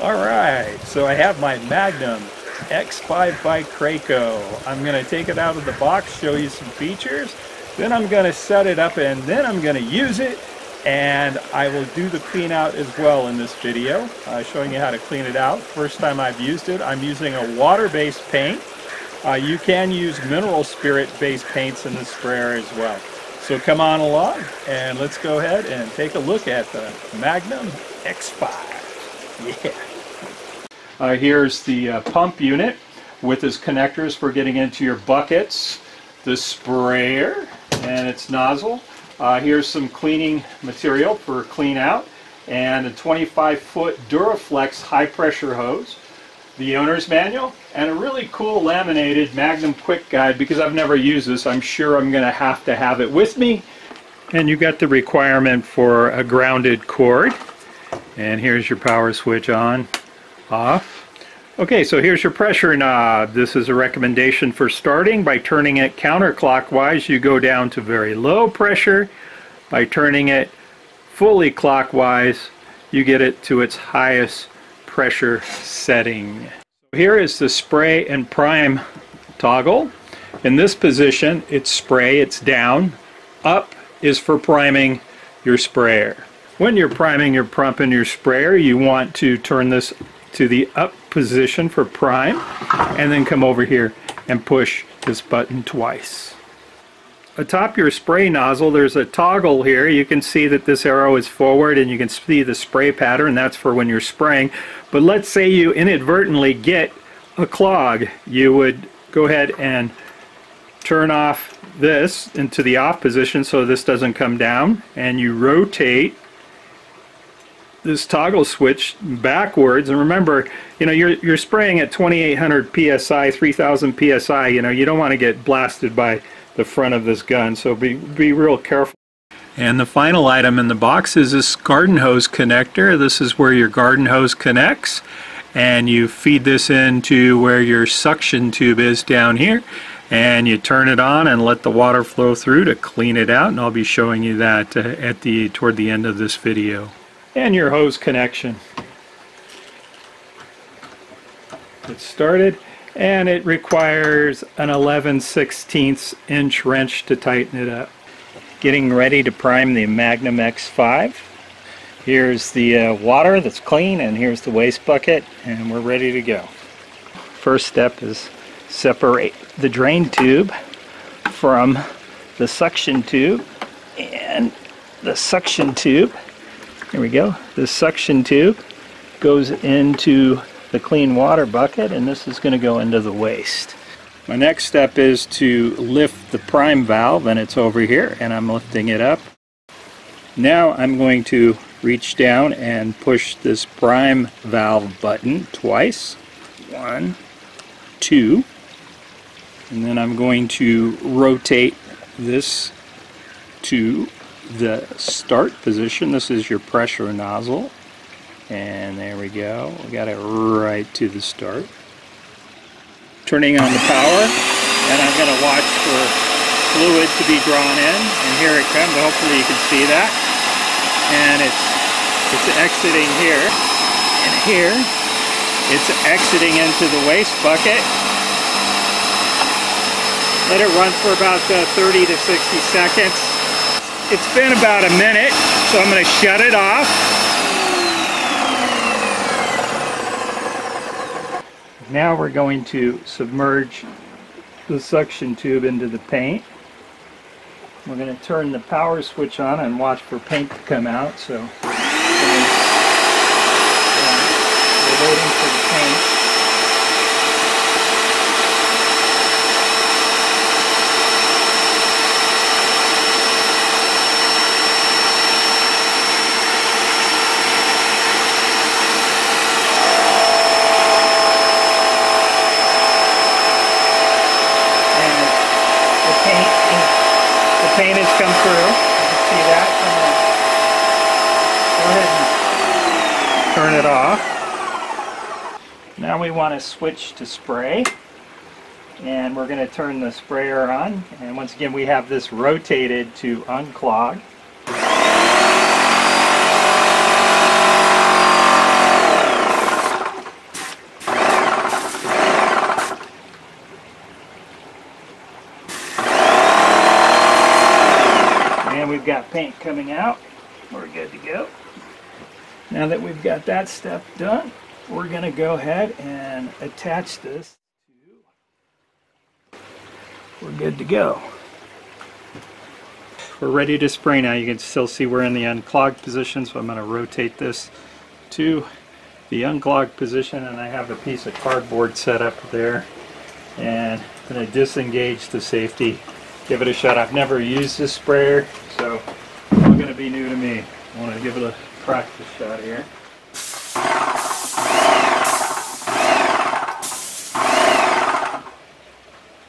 Alright, so I have my Magnum X5 by Graco. I'm going to take it out of the box, show you some features, then I'm going to set it up and then I'm going to use it and I will do the clean out as well in this video, uh, showing you how to clean it out. First time I've used it, I'm using a water-based paint. Uh, you can use mineral spirit-based paints in the sprayer as well. So come on along and let's go ahead and take a look at the Magnum X5. Yeah. Uh, here's the uh, pump unit with its connectors for getting into your buckets, the sprayer and its nozzle. Uh, here's some cleaning material for clean out and a 25 foot Duraflex high pressure hose, the owner's manual, and a really cool laminated Magnum Quick Guide because I've never used this. I'm sure I'm going to have to have it with me. And you got the requirement for a grounded cord. And here's your power switch on, off. Okay, so here's your pressure knob. This is a recommendation for starting. By turning it counterclockwise, you go down to very low pressure. By turning it fully clockwise, you get it to its highest pressure setting. Here is the spray and prime toggle. In this position, it's spray, it's down. Up is for priming your sprayer. When you're priming your pump and your sprayer, you want to turn this to the up position for prime and then come over here and push this button twice. Atop your spray nozzle there's a toggle here. You can see that this arrow is forward and you can see the spray pattern. That's for when you're spraying. But let's say you inadvertently get a clog. You would go ahead and turn off this into the off position so this doesn't come down and you rotate this toggle switch backwards. And remember you know you're you're spraying at 2800 psi 3000 psi you know you don't want to get blasted by the front of this gun. So be be real careful. And the final item in the box is this garden hose connector. This is where your garden hose connects. And you feed this into where your suction tube is down here. And you turn it on and let the water flow through to clean it out. And I'll be showing you that uh, at the toward the end of this video and your hose connection. It started and it requires an 11 16 inch wrench to tighten it up. Getting ready to prime the Magnum X5. Here's the uh, water that's clean and here's the waste bucket and we're ready to go. First step is separate the drain tube from the suction tube and the suction tube here we go. This suction tube goes into the clean water bucket and this is going to go into the waste. My next step is to lift the prime valve and it's over here and I'm lifting it up. Now I'm going to reach down and push this prime valve button twice. One, two, and then I'm going to rotate this to the start position. This is your pressure nozzle. And there we go. We got it right to the start. Turning on the power. And I'm going to watch for fluid to be drawn in. And here it comes. Hopefully you can see that. And it's, it's exiting here. And here, it's exiting into the waste bucket. Let it run for about uh, 30 to 60 seconds. It's been about a minute, so I'm going to shut it off. Now we're going to submerge the suction tube into the paint. We're going to turn the power switch on and watch for paint to come out. So we're waiting for the paint. Paint has come through. see that? Go ahead and turn it off. Now we want to switch to spray. And we're going to turn the sprayer on. And once again, we have this rotated to unclog. Have paint coming out. We're good to go. Now that we've got that step done, we're going to go ahead and attach this. We're good to go. We're ready to spray now. You can still see we're in the unclogged position, so I'm going to rotate this to the unclogged position and I have a piece of cardboard set up there and I'm going to disengage the safety give it a shot I've never used this sprayer so it's all going to be new to me. I want to give it a practice shot here.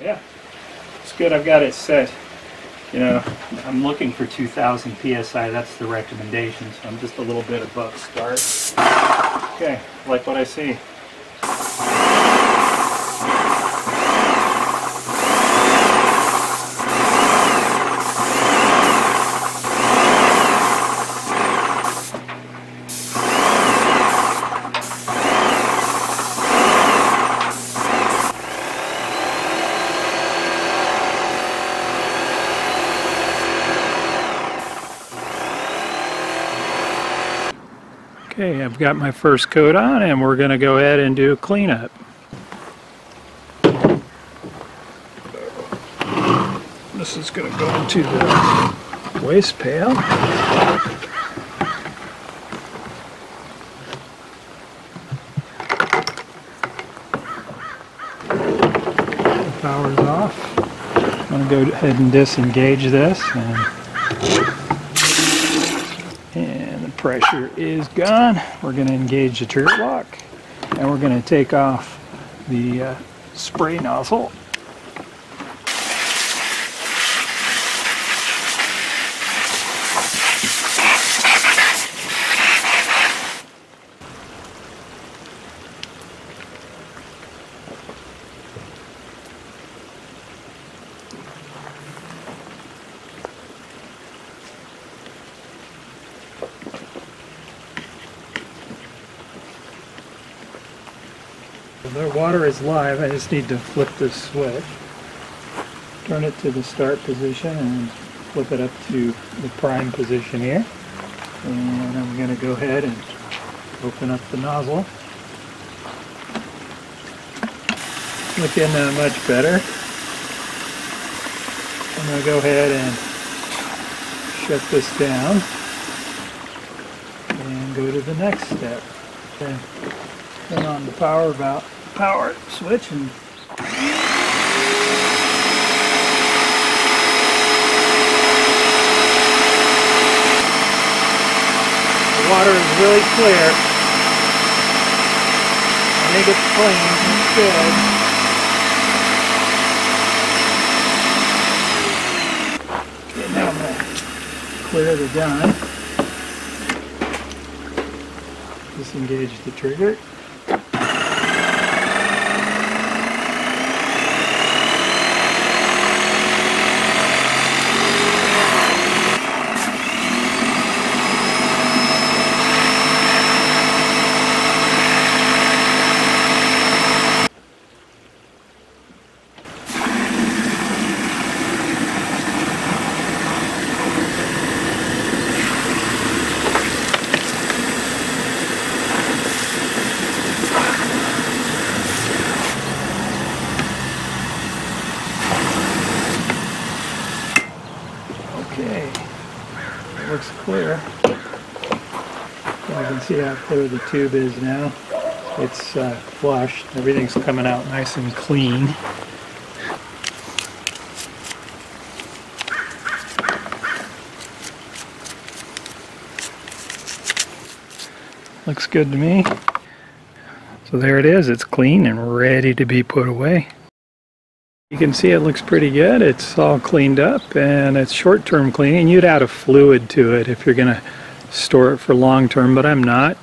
Yeah it's good I've got it set. You know I'm looking for 2000 psi that's the recommendation so I'm just a little bit above start. Okay, like what I see. Okay, I've got my first coat on and we're going to go ahead and do a cleanup. This is going to go into the waste pail. The power's off. I'm going to go ahead and disengage this and pressure is gone. We're going to engage the trigger lock and we're going to take off the uh, spray nozzle The water is live. I just need to flip this switch. Turn it to the start position and flip it up to the prime position here. And I'm going to go ahead and open up the nozzle. Looking uh, much better. I'm going to go ahead and shut this down and go to the next step. Okay. Turn on the power valve power switch and the water is really clear. I think it's clean. It's good. Okay, now I'm going to clear the gun. Disengage the trigger. looks You can see how clear the tube is now. It's uh, flushed. Everything's coming out nice and clean. Looks good to me. So there it is. It's clean and ready to be put away. You can see it looks pretty good. It's all cleaned up and it's short-term cleaning. You'd add a fluid to it if you're going to store it for long-term, but I'm not.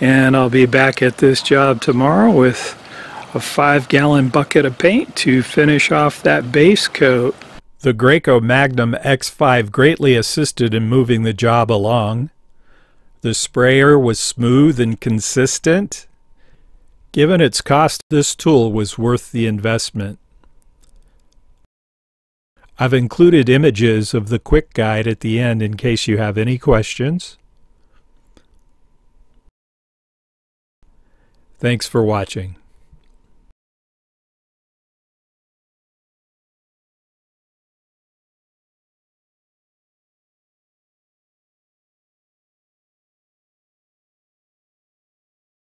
And I'll be back at this job tomorrow with a five-gallon bucket of paint to finish off that base coat. The Graco Magnum X5 greatly assisted in moving the job along. The sprayer was smooth and consistent. Given its cost, this tool was worth the investment. I've included images of the quick guide at the end in case you have any questions. Thanks for watching.